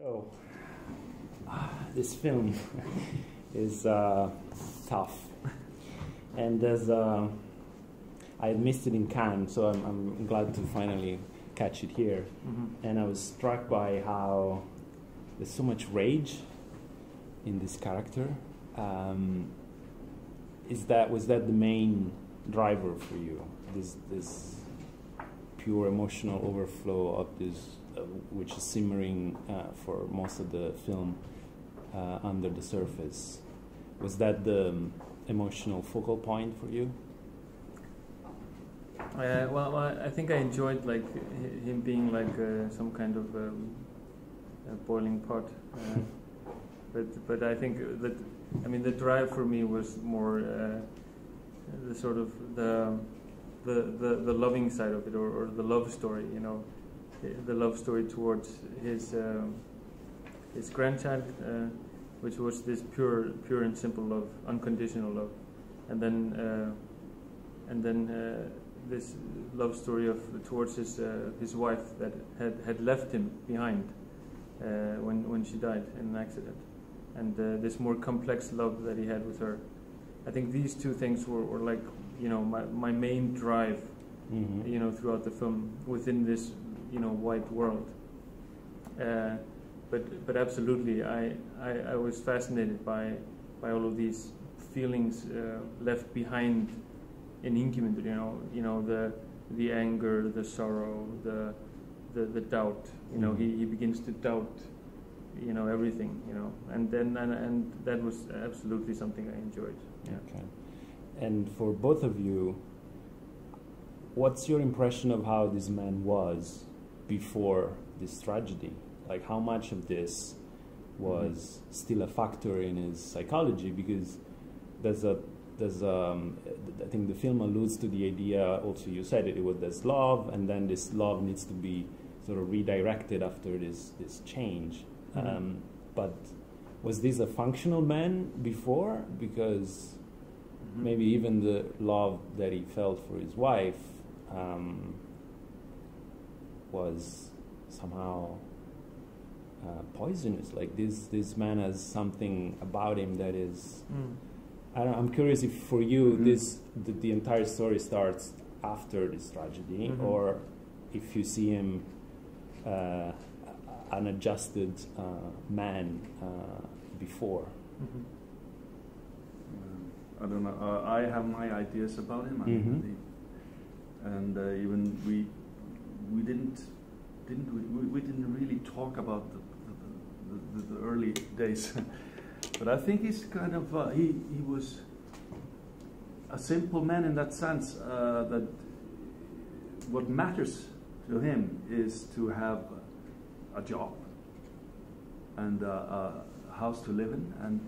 So, ah, this film is uh, tough, and there's uh, I missed it in Cannes, so I'm, I'm glad to finally catch it here. Mm-hmm. And I was struck by how there's so much rage in this character. Um, is that was that the main driver for you? This this pure emotional overflow of this, uh, which is simmering uh, for most of the film uh, under the surface. Was that the um, emotional focal point for you? Uh, well, I think I enjoyed like hi- him being like uh, some kind of um, a boiling pot, uh, but but I think that I mean the drive for me was more uh, the sort of the the, the the loving side of it, or, or the love story, you know, the love story towards his um, his grandchild, uh, which was this pure pure and simple love, unconditional love, and then uh, and then. Uh, this love story of towards his uh, his wife that had, had left him behind uh, when when she died in an accident, and uh, this more complex love that he had with her. I think these two things were, were like you know my, my main drive Mm-hmm. you know throughout the film within this you know white world. Uh, but but absolutely, I, I, I was fascinated by by all of these feelings uh, left behind in Ingimundur. You know, you know the the anger, the sorrow, the the, the doubt. You know, he, he begins to doubt. You know everything. You know, and then and, and that was absolutely something I enjoyed. Yeah. Okay. And for both of you, what's your impression of how this man was before this tragedy? Like, how much of this was still a factor in his psychology? Because there's a there's um, I think the film alludes to the idea. Also, you said it. It was there's love, and then this love needs to be sort of redirected after this this change. Mhm. Um, but was this a functional man before? Because Mhm. maybe even the love that he felt for his wife um, was somehow uh, poisonous. Like this, this man has something about him that is. Mm. I don't, I'm curious if for you Mhm. this the, the entire story starts after this tragedy, Mhm. or if you see him uh, an adjusted uh, man uh, before. Um, I don't know. Uh, I have my ideas about him, I mean, Mhm. and uh, even we we didn't didn't we, we, didn't really talk about the the, the, the early days, but I think he's kind of uh, he he was a simple man in that sense uh, that what matters to him is to have a job and uh, a house to live in and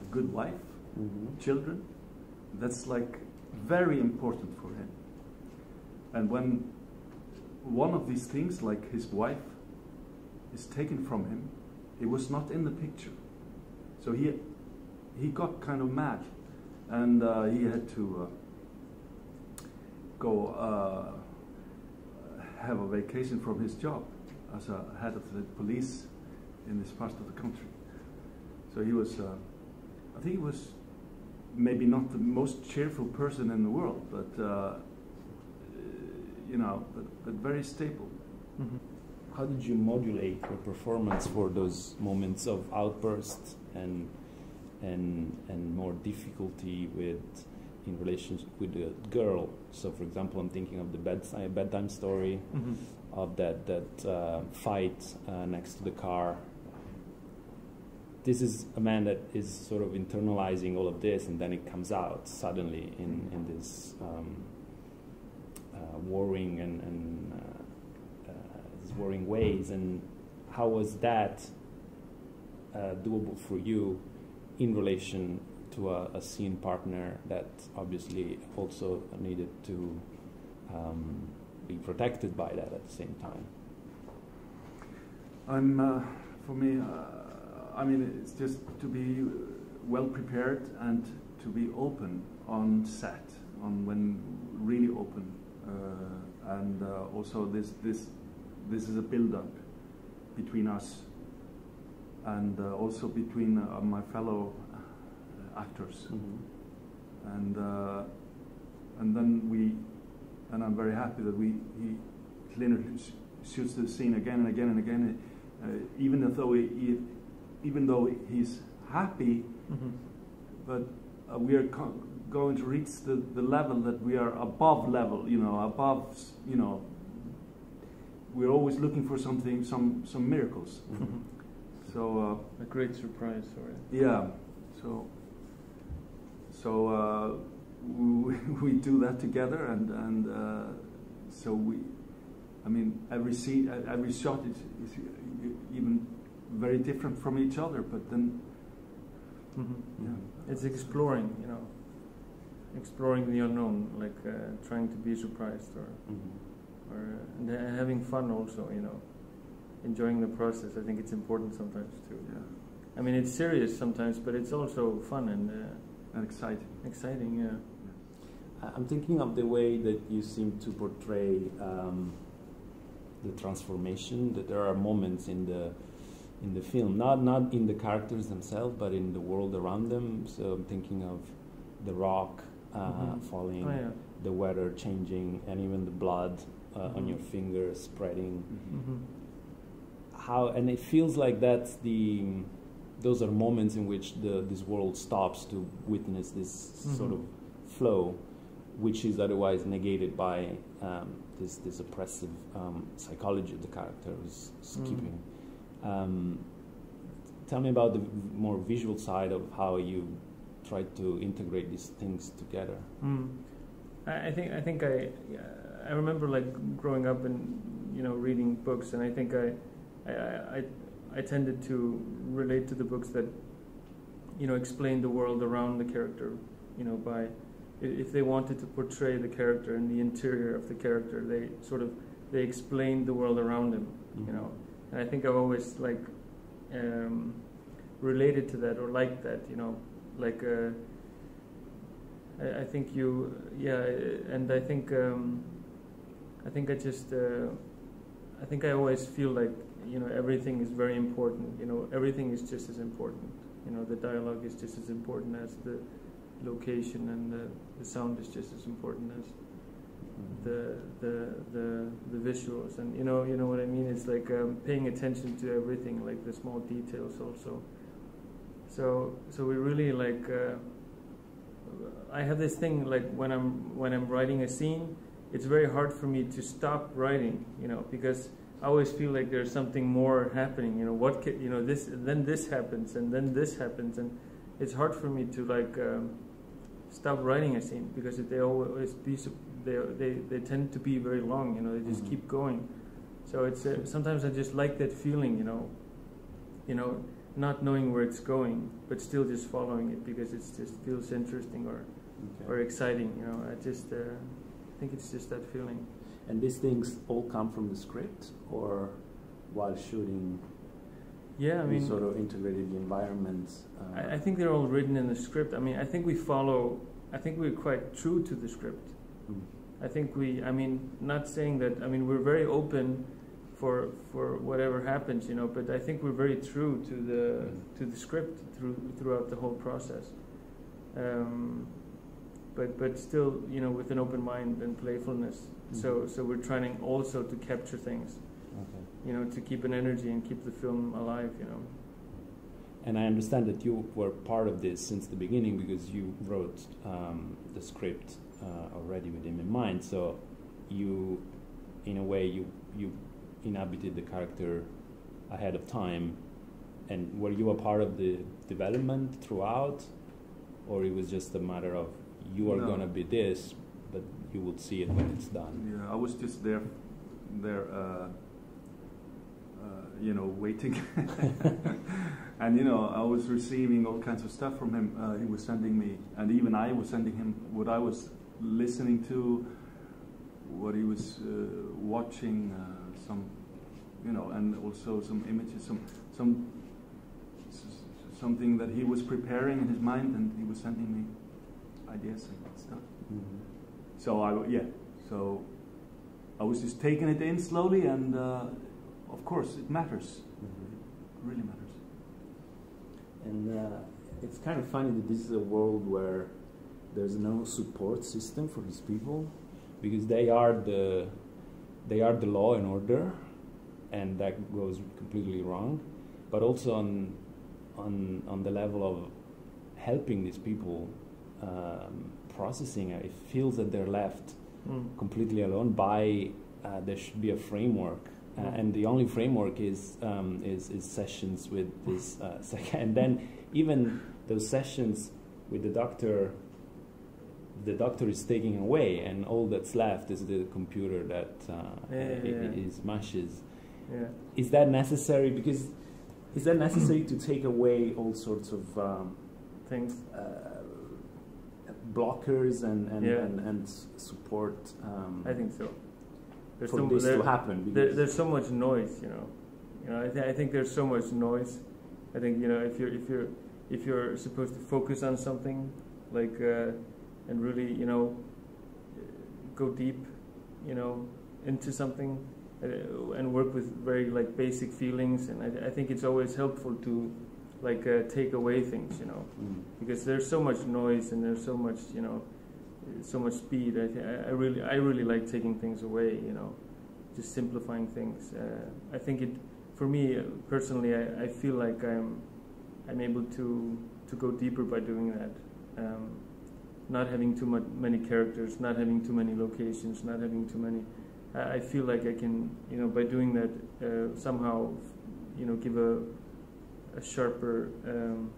a good wife Mm-hmm. children. That's like very important for him. And when one of these things, like his wife, is taken from him, he was not in the picture. So he he got kind of mad, and uh, he had to uh, go uh, have a vacation from his job as a head of the police in this part of the country. So he was. Uh, I think he was maybe not the most cheerful person in the world, but uh, you know, but, but very stable. Mhm. How did you modulate your performance for those moments of outbursts and and and more difficulty with in relation with the girl? So, for example, I'm thinking of the bedside bedtime story Mhm. of that that uh, fight uh, next to the car. This is a man that is sort of internalizing all of this, and then it comes out suddenly in in this um, uh, warring and, and uh, uh, these warring ways. And how was that uh, doable for you in relation to a, a scene partner that obviously also needed to um, be protected by that at the same time? I'm, uh, for me, uh, I mean, it's just to be well prepared and to be open on set, on when really open, uh, and uh, also this this this is a build-up between us and uh, also between uh, my fellow uh, actors. Mhm. And uh, and then we, and I'm very happy that we he Hlynur shoots the scene again and again and again, uh, even though he, he, even though he's happy, Mhm. but uh, we are going to reach the, the level that we are above level, you know, above, you know. We're always looking for something, some some miracles. Mhm. So uh, A great surprise for it. yeah, so so uh, we, we do that together, and and uh, so we, I mean, every scene, every shot is, is even very different from each other, but then Mhm. yeah. It's exploring, you know, exploring the unknown, like uh, trying to be surprised or, Mhm. or uh, and uh, having fun also, you know, enjoying the process. I think it's important sometimes too. yeah, I mean, it's serious sometimes, but it's also fun and uh, and exciting. exciting. Yeah. I- I'm thinking of the way that you seem to portray um, the transformation. That there are moments in the in the film, not not in the characters themselves, but in the world around them. So I'm thinking of the rock uh, Mhm. falling, Oh yeah. the weather changing, and even the blood uh, on Mhm. your fingers spreading. hmm How and it feels like that's the those are moments in which the this world stops to witness this sort Mhm. of flow, which is otherwise negated by um, this this oppressive um, psychology of the character who's, who's Mm. keeping. Um, tell me about the more visual side of how you try to integrate these things together. Mm. I, think I think I I remember like growing up and you know reading books, and I think I I, I I tended to relate to the books that you know explain the world around the character, you know by if they wanted to portray the character and the interior of the character, they sort of they explained the world around him, you Mhm. know, and I think I've always like um, related to that or liked that, you know, like. Uh, I, I think you, yeah, and I think, um, I think I just, uh, I think I always feel like, you know, everything is very important. You know, everything is just as important. You know, the dialogue is just as important as the location, and the, the sound is just as important as the the the the visuals. And you know, you know what I mean. It's like um, paying attention to everything, like the small details also. So so we really like. Uh, I have this thing like when I'm when I'm writing a scene, it's very hard for me to stop writing, you know, because I always feel like there's something more happening. You know, what ca- you know this then this happens and then this happens and it's hard for me to like um, stop writing a scene because they always be they they they tend to be very long. You know, they just Mhm. keep going. So it's uh, sometimes I just like that feeling. You know, you know, not knowing where it's going, but still just following it because it just feels interesting or or exciting. You know, I just uh, I think it's just that feeling. And these things all come from the script, or while shooting, Yeah, I mean, sort of integrated the environment. Uh, I, I think they're all written in the script. I mean, I think we follow. I think we're quite true to the script. mm, I think we. I mean, not saying that. I mean, we're very open for for whatever happens, you know. But I think we're very true to the to the script through throughout the whole process. Um, but but still, you know, with an open mind and playfulness. So Mhm. so we're trying also to capture things, okay. you know, to keep an energy and keep the film alive, you know. And I understand that you were part of this since the beginning because you wrote um, the script uh, already with him in mind. So you, in a way, you you inhabited the character ahead of time. And were you a part of the development throughout, or it was just a matter of you are No. gonna be this, but you will see it when it's done? Yeah, I was just there, there, uh, uh, you know, waiting. and you know, I was receiving all kinds of stuff from him. Uh, he was sending me, and even I was sending him what I was listening to, what he was uh, watching, uh, some, you know, and also some images, some, some, something that he was preparing in his mind, and he was sending me ideas and stuff. Mhm. So I yeah, so I was just taking it in slowly, and uh, of course it matters. Mhm. It really matters. And uh, it's kind of funny that this is a world where there's no support system for these people because they are the they are the law and order, and that goes completely wrong. But also on on on the level of helping these people um, processing it, it feels that they're left Mm. completely alone by uh, there should be a framework uh, Mm. and the only framework is um, is, is sessions with this uh, and then even those sessions with the doctor the doctor is taking away and all that's left is the computer that uh, Yeah, yeah, i- i- yeah. is mashes Yeah. is that necessary because is that necessary to take away all sorts of um, Things. uh, blockers and and, and, and support um, I think so. There's for so, this there, to happen. there, there's so much noise, you know. You know, I, th- I think there's so much noise. I think you know if you're if you're if you're supposed to focus on something, like uh, and really you know go deep, you know, into something, uh, and work with very like basic feelings. And I, I think it's always helpful to like uh, take away things, you know Mm. because there's so much noise and there's so much you know so much speed I, th- I really I really like taking things away you know just simplifying things uh, I think it for me uh, personally I, I feel like I'm I'm able to to go deeper by doing that um, not having too much many characters not having too many locations not having too many I, I feel like I can you know by doing that uh, somehow you know give a a sharper um,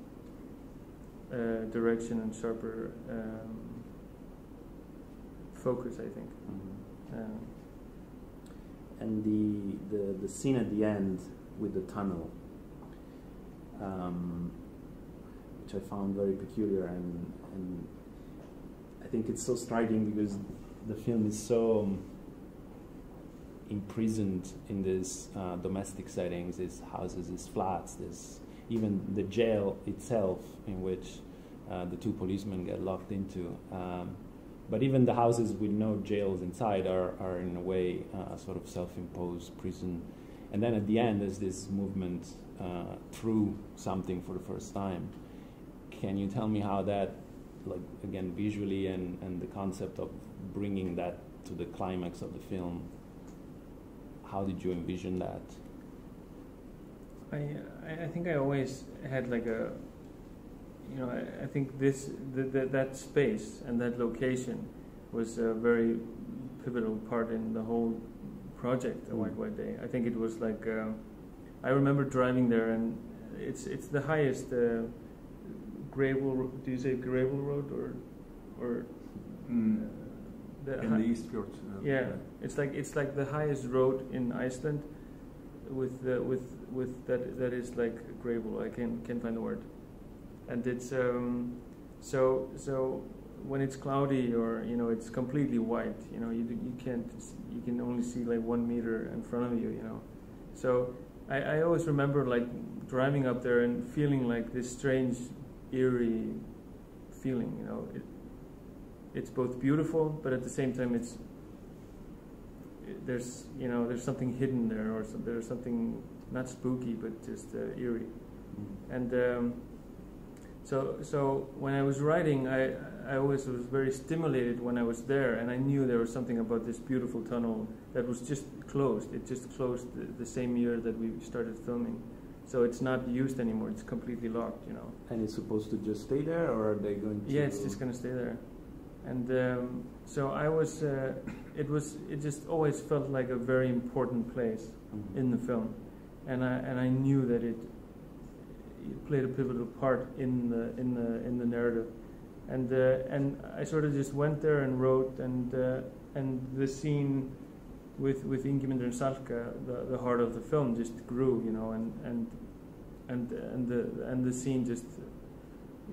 uh, direction and sharper um, focus, I think. Mhm. Um, And the, the the scene at the end with the tunnel, um, which I found very peculiar, and and I think it's so striking because the film is so um, imprisoned in these uh, domestic settings, these houses, these flats, this even the jail itself, in which uh, the two policemen get locked into. Um, but even the houses with no jails inside are, are in a way uh, a sort of self-imposed prison. And then at the end, there's this movement uh, through something for the first time. Can you tell me how that, like again, visually and, and the concept of bringing that to the climax of the film? How did you envision that? I, I think I always had like a, you know, I, I think this the, the, that space and that location was a very pivotal part in the whole project, White Mm. White Day. I think it was like, uh, I remember driving there, and it's it's the highest uh, gravel. Do you say gravel road or or Mm. the in the East Fjord. uh, yeah, it's like it's like the highest road in Iceland, with the, with with that that is like gravel. I can can't find the word, and it's um, so so when it's cloudy or you know it's completely white. You know you you can't you can only see like one meter in front of you. You know, so I, I always remember like driving up there and feeling like this strange eerie feeling. You know, it, it's both beautiful, but at the same time, it's it- there's you know there's something hidden there, or some, there's something not spooky, but just uh, eerie. And um, so so when I was writing, I I always was very stimulated when I was there, and I knew there was something about this beautiful tunnel that was just closed. It just closed the, the same year that we started filming. So it's not used anymore. It's completely locked, you know. And it's supposed to just stay there, or are they going to? Yeah, it's just gonna stay there. And um, so I was, uh, it was, it just always felt like a very important place Mhm. in the film, and I and I knew that it, it played a pivotal part in the in the in the narrative, and uh, and I sort of just went there and wrote, and uh, and the scene with with Ingimundur and Salka, the the heart of the film, just grew, you know, and and and and the and the scene just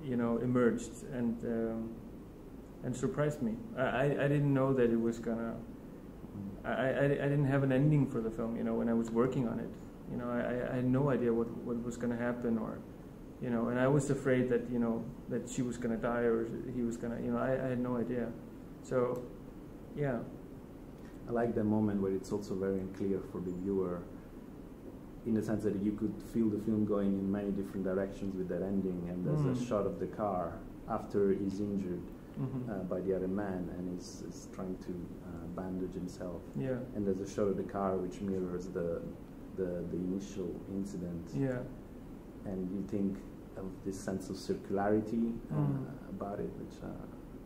you know emerged and. Um, and surprised me. I, I, didn't know that it was gonna. I, I, I didn't have an ending for the film. You know, when I was working on it, you know, I, I had no idea what what was gonna happen, or, you know, and I was afraid that you know that she was gonna die or he was gonna. You know, I, I had no idea. So, yeah, like the moment where it's also very unclear for the viewer in the sense that you could feel the film going in many different directions with that ending, and there's Mm. a shot of the car after he's injured Mhm. uh, by the other man, and he's, trying to uh, bandage himself. yeah, And there's a shot of the car which mirrors the the, the initial incident, yeah, and you think of this sense of circularity uh, Mm. about it, which. Uh,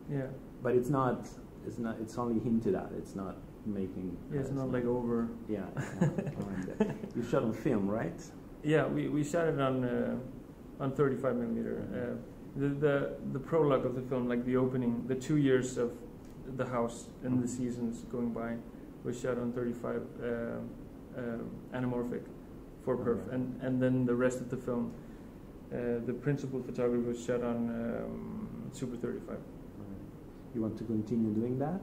yeah. but it's not. It's not. It's only hinted at. It's not making. Yeah, it's not like over. Yeah. it's not around that. you shot on film, right? Yeah, we, we shot it on uh, on 35 millimeter. Uh, the, the the prologue of the film, like the opening, the two years of the house and the seasons going by, was shot on 35 uh, uh, anamorphic four perf, Okay. and and then the rest of the film, uh, the principal photography was shot on um, Super 35. You want to continue doing that?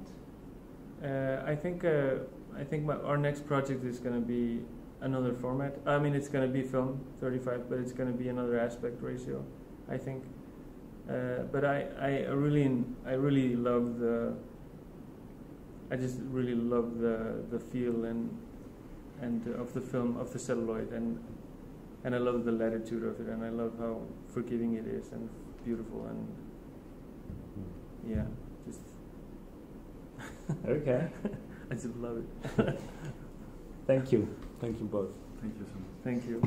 Uh, I think uh, I think my, our next project is going to be another format. I mean, it's going to be film 35, but it's going to be another aspect ratio. I think. Uh, but I, I really I really love the. I just really love the the feel and and of the film of the celluloid and and I love the latitude of it and I love how forgiving it is and beautiful and yeah Okay. I just love it. Thank you. Thank you both. Thank you so much. Thank you.